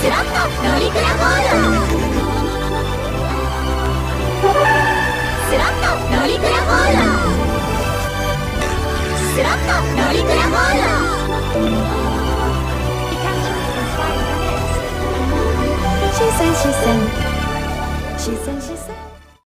スロットドリクラモール。スロットドリクラモール。スロットドリクラモード視線視線視線視線